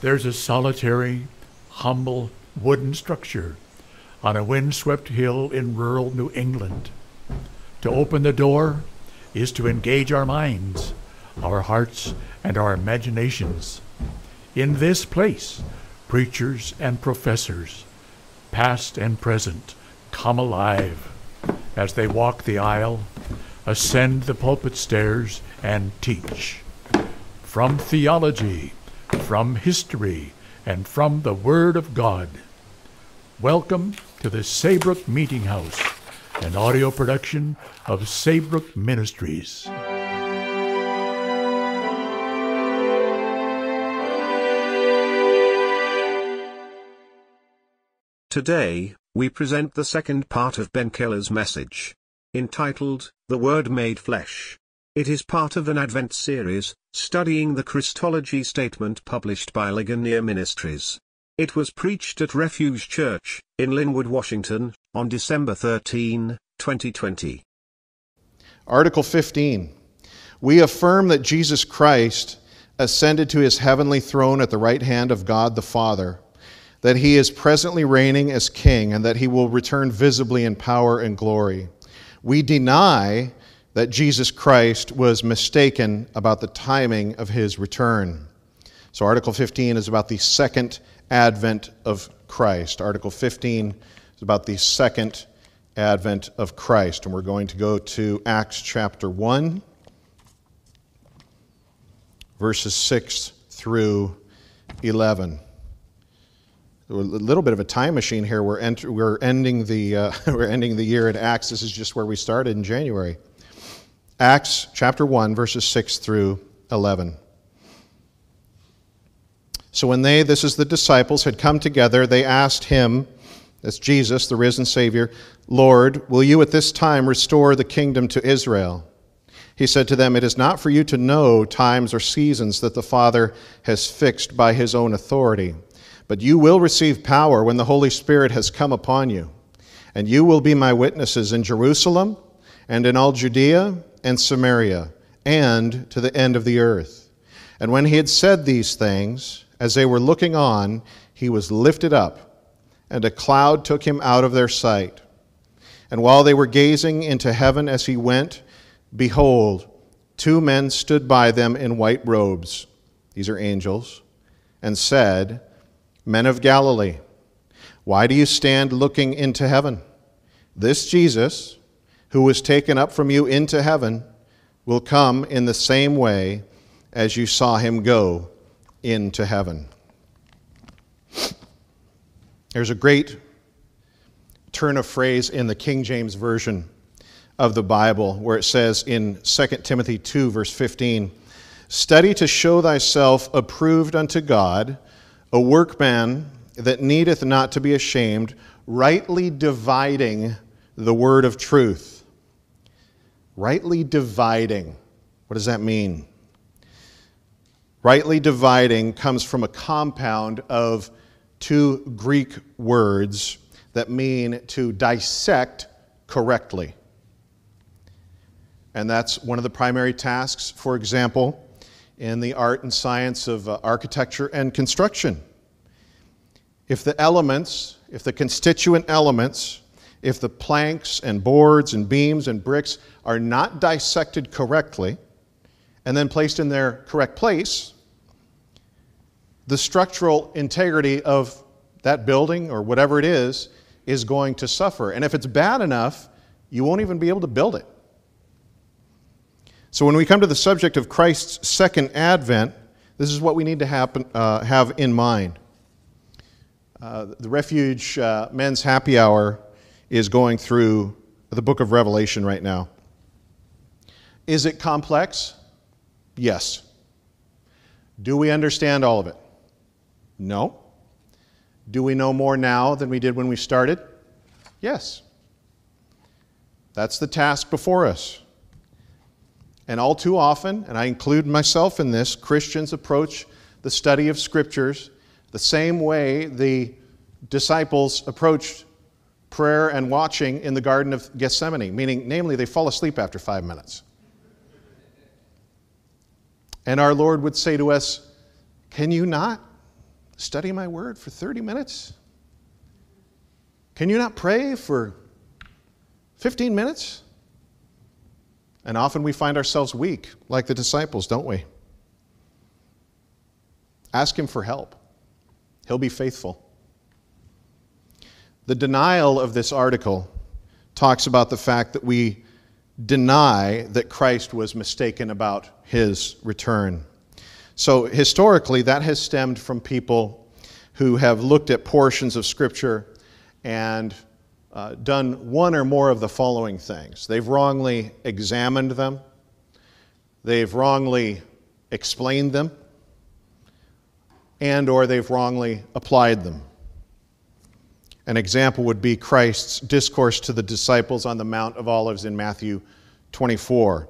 There's a solitary, humble wooden structure on a windswept hill in rural New England. To open the door is to engage our minds, our hearts, and our imaginations. In this place, preachers and professors, past and present, come alive as they walk the aisle, ascend the pulpit stairs, and teach. From theology, from history, and from the Word of God. Welcome to the Saybrook Meeting House, an audio production of Saybrook Ministries. Today, we present the second part of Ben Keller's message. Entitled, The Word Made Flesh. It is part of an Advent series, studying the Christology statement published by Ligonier Ministries. It was preached at Refuge Church, in Lynnwood, Washington, on December 13, 2020. Article 15. We affirm that Jesus Christ ascended to his heavenly throne at the right hand of God the Father that he is presently reigning as king and that he will return visibly in power and glory. We deny that Jesus Christ was mistaken about the timing of his return. So, Article 15 is about the second advent of Christ. Article 15 is about the second advent of Christ. And we're going to go to Acts chapter 1, verses 6 through 11 a little bit of a time machine here. We're, ent- we're, ending the, uh, we're ending the year at Acts. This is just where we started in January. Acts chapter 1, verses 6 through 11. So when they, this is the disciples, had come together, they asked him, that's Jesus, the risen Savior, Lord, will you at this time restore the kingdom to Israel? He said to them, It is not for you to know times or seasons that the Father has fixed by his own authority but you will receive power when the Holy Spirit has come upon you. And you will be my witnesses in Jerusalem and in all Judea and Samaria and to the end of the earth. And when he had said these things, as they were looking on, he was lifted up, and a cloud took him out of their sight. And while they were gazing into heaven as he went, behold, two men stood by them in white robes. These are angels, and said, Men of Galilee, why do you stand looking into heaven? This Jesus, who was taken up from you into heaven, will come in the same way as you saw him go into heaven. There's a great turn of phrase in the King James Version of the Bible where it says in 2 Timothy 2, verse 15, Study to show thyself approved unto God a workman that needeth not to be ashamed, rightly dividing the word of truth. Rightly dividing. What does that mean? Rightly dividing comes from a compound of two Greek words that mean to dissect correctly. And that's one of the primary tasks, for example, in the art and science of uh, architecture and construction. If the elements, if the constituent elements, if the planks and boards and beams and bricks are not dissected correctly and then placed in their correct place, the structural integrity of that building or whatever it is is going to suffer. And if it's bad enough, you won't even be able to build it. So when we come to the subject of Christ's second advent, this is what we need to happen, uh, have in mind. Uh, the Refuge uh, Men's Happy Hour is going through the book of Revelation right now. Is it complex? Yes. Do we understand all of it? No. Do we know more now than we did when we started? Yes. That's the task before us. And all too often, and I include myself in this, Christians approach the study of scriptures the same way the disciples approached prayer and watching in the Garden of Gethsemane, meaning, namely, they fall asleep after five minutes. And our Lord would say to us, Can you not study my word for 30 minutes? Can you not pray for 15 minutes? And often we find ourselves weak, like the disciples, don't we? Ask Him for help, He'll be faithful. The denial of this article talks about the fact that we deny that Christ was mistaken about his return. So, historically, that has stemmed from people who have looked at portions of Scripture and uh, done one or more of the following things. They've wrongly examined them, they've wrongly explained them, and or they've wrongly applied them. An example would be Christ's discourse to the disciples on the Mount of Olives in Matthew 24.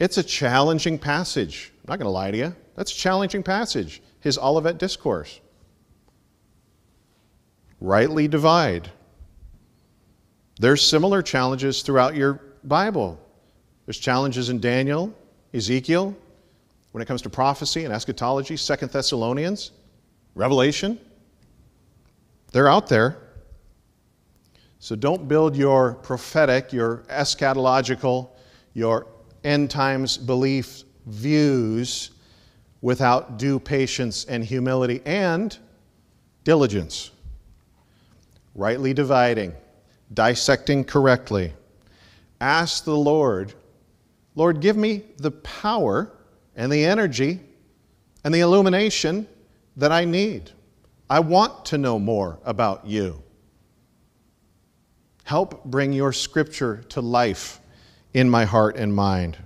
It's a challenging passage. I'm not going to lie to you. That's a challenging passage. His Olivet Discourse. Rightly divide. There's similar challenges throughout your Bible. There's challenges in Daniel, Ezekiel, when it comes to prophecy and eschatology, Second Thessalonians, Revelation. They're out there. So don't build your prophetic, your eschatological, your end times belief views without due patience and humility and diligence. Rightly dividing, dissecting correctly. Ask the Lord, Lord, give me the power and the energy and the illumination that I need. I want to know more about you. Help bring your scripture to life in my heart and mind.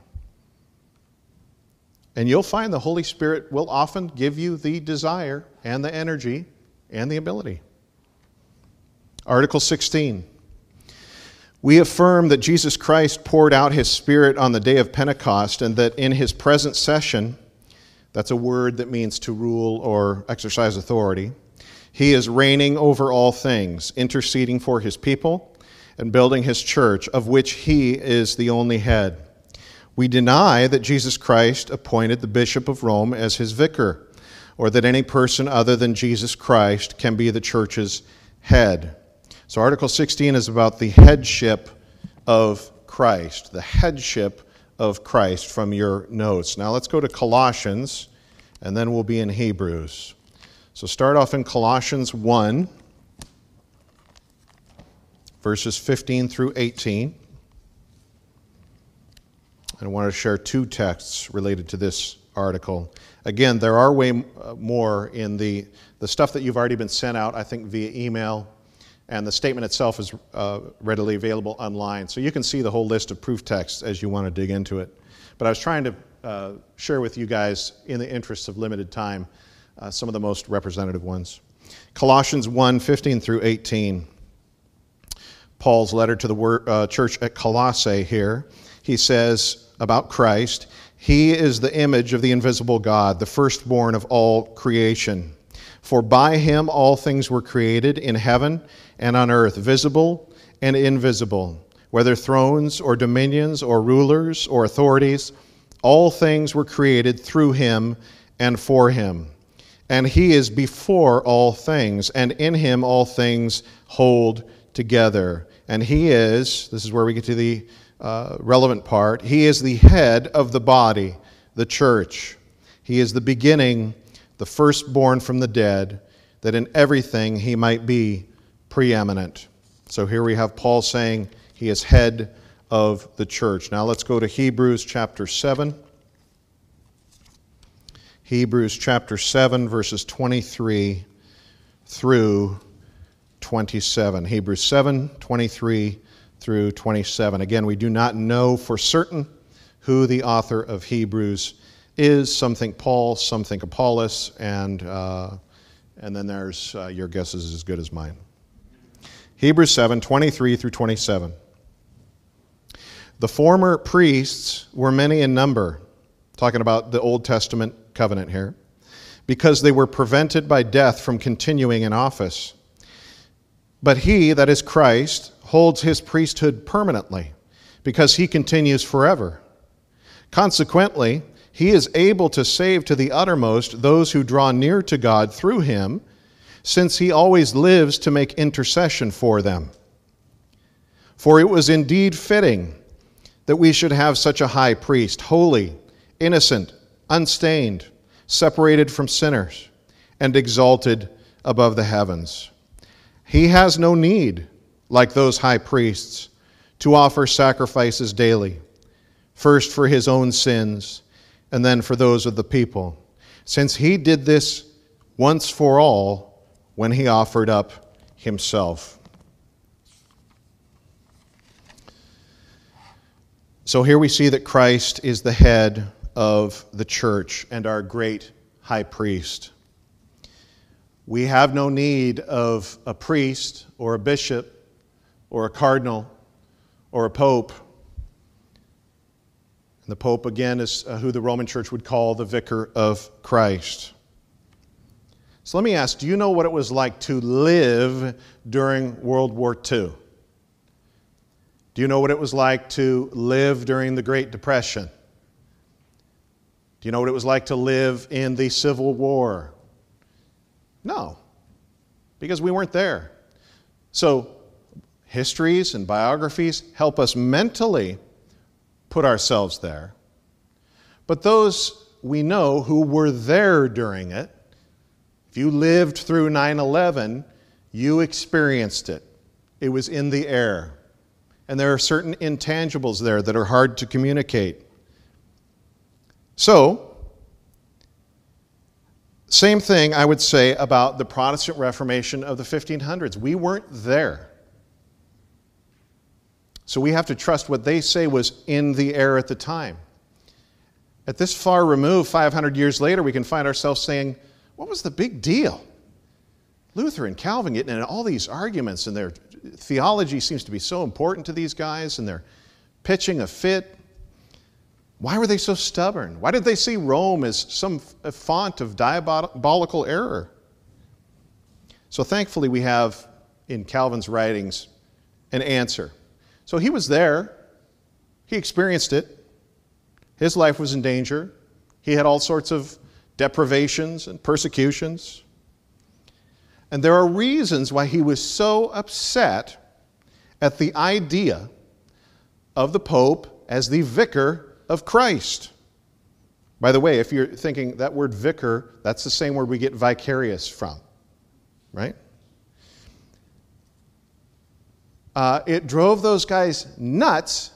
And you'll find the Holy Spirit will often give you the desire and the energy and the ability. Article 16. We affirm that Jesus Christ poured out his Spirit on the day of Pentecost and that in his present session, that's a word that means to rule or exercise authority, he is reigning over all things, interceding for his people and building his church, of which he is the only head. We deny that Jesus Christ appointed the Bishop of Rome as his vicar, or that any person other than Jesus Christ can be the church's head. So, Article 16 is about the headship of Christ, the headship of Christ from your notes. Now, let's go to Colossians, and then we'll be in Hebrews. So, start off in Colossians 1 verses 15 through 18. And I want to share two texts related to this article. Again, there are way uh, more in the, the stuff that you've already been sent out, I think, via email, and the statement itself is uh, readily available online. So you can see the whole list of proof texts as you want to dig into it. But I was trying to uh, share with you guys, in the interests of limited time, uh, some of the most representative ones. Colossians 1 15 through 18. Paul's letter to the uh, church at Colossae here. He says about Christ, He is the image of the invisible God, the firstborn of all creation. For by him all things were created in heaven and on earth, visible and invisible, whether thrones or dominions or rulers or authorities, all things were created through him and for him. And he is before all things, and in him all things hold together. And he is, this is where we get to the uh, relevant part, he is the head of the body, the church. He is the beginning, the firstborn from the dead, that in everything he might be preeminent. So here we have Paul saying he is head of the church. Now let's go to Hebrews chapter 7. Hebrews chapter 7, verses 23 through 27. Hebrews 7 23 through 27. Again, we do not know for certain who the author of Hebrews is. Some think Paul, some think Apollos, and, uh, and then there's uh, your guess is as good as mine. Hebrews 7 23 through 27. The former priests were many in number, talking about the Old Testament covenant here, because they were prevented by death from continuing in office. But he, that is Christ, holds his priesthood permanently because he continues forever. Consequently, he is able to save to the uttermost those who draw near to God through him, since he always lives to make intercession for them. For it was indeed fitting that we should have such a high priest, holy, innocent, unstained, separated from sinners, and exalted above the heavens. He has no need, like those high priests, to offer sacrifices daily, first for his own sins and then for those of the people, since he did this once for all when he offered up himself. So here we see that Christ is the head of the church and our great high priest. We have no need of a priest or a bishop or a cardinal or a pope And the Pope, again, is uh, who the Roman Church would call the Vicar of Christ. So let me ask do you know what it was like to live during World War II? Do you know what it was like to live during the Great Depression? Do you know what it was like to live in the Civil War? No, because we weren't there. So, histories and biographies help us mentally put ourselves there. But those we know who were there during it, if you lived through 9 11, you experienced it. It was in the air. And there are certain intangibles there that are hard to communicate. So, same thing I would say about the Protestant Reformation of the 1500s. We weren't there. So we have to trust what they say was in the air at the time. At this far remove, 500 years later, we can find ourselves saying, What was the big deal? Luther and Calvin getting all these arguments, and their theology seems to be so important to these guys, and they're pitching a fit. Why were they so stubborn? Why did they see Rome as some font of diabolical error? So thankfully, we have in Calvin's writings an answer. So he was there, he experienced it. His life was in danger. He had all sorts of deprivations and persecutions. And there are reasons why he was so upset at the idea of the Pope as the vicar of Christ. By the way, if you're thinking that word vicar, that's the same word we get vicarious from, right? uh, it drove those guys nuts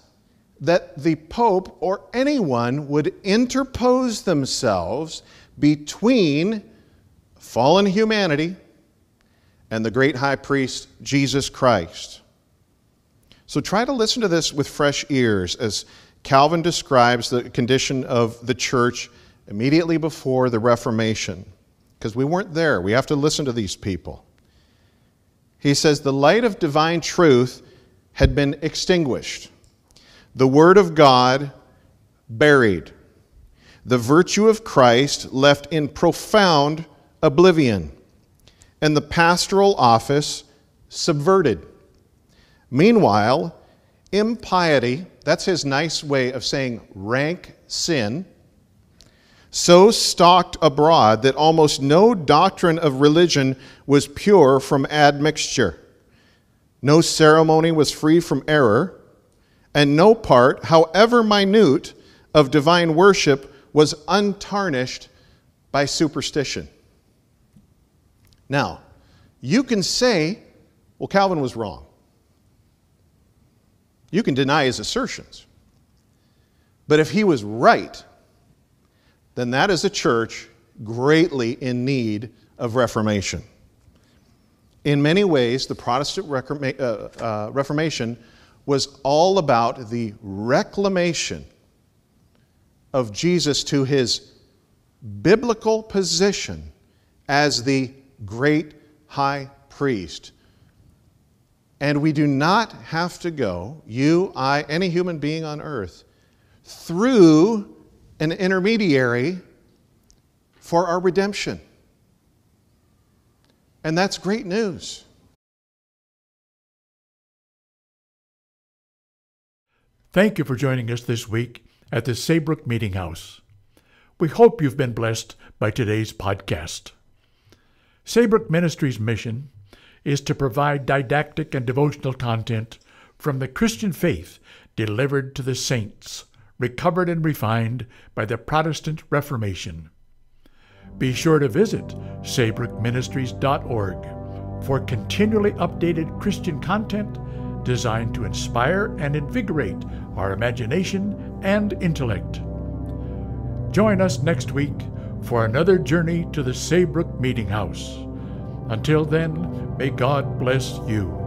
that the Pope or anyone would interpose themselves between fallen humanity and the great high priest, Jesus Christ. So try to listen to this with fresh ears as Calvin describes the condition of the church immediately before the Reformation, because we weren't there. We have to listen to these people. He says, The light of divine truth had been extinguished, the Word of God buried, the virtue of Christ left in profound oblivion, and the pastoral office subverted. Meanwhile, impiety, that's his nice way of saying rank sin, so stalked abroad that almost no doctrine of religion was pure from admixture. No ceremony was free from error, and no part, however minute, of divine worship was untarnished by superstition. Now, you can say, well, Calvin was wrong. You can deny his assertions. But if he was right, then that is a church greatly in need of reformation. In many ways, the Protestant uh, uh, Reformation was all about the reclamation of Jesus to his biblical position as the great high priest. And we do not have to go, you, I, any human being on earth, through an intermediary for our redemption. And that's great news. Thank you for joining us this week at the Saybrook Meeting House. We hope you've been blessed by today's podcast. Saybrook Ministries' mission is to provide didactic and devotional content from the Christian faith delivered to the saints, recovered and refined by the Protestant Reformation. Be sure to visit saybrookministries.org for continually updated Christian content designed to inspire and invigorate our imagination and intellect. Join us next week for another journey to the Saybrook Meeting House. Until then, may God bless you.